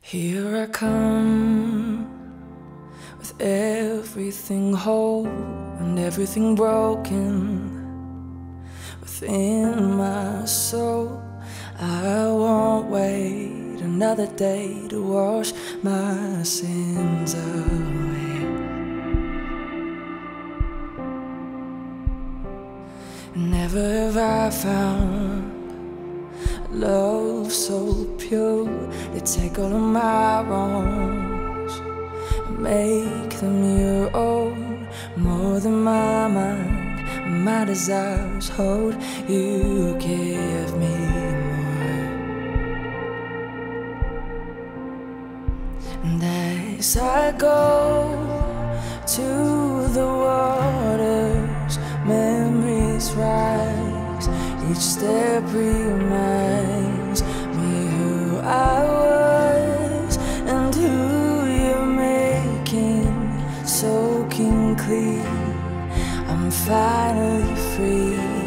Here I come with everything whole and everything broken within my soul. I won't wait another day to wash my sins away. Never have I found love love so pure They take all of my wrongs make them your own. More than my mind My desires hold. You give me more. And as I go To the waters Memories rise Each step reminds finally free.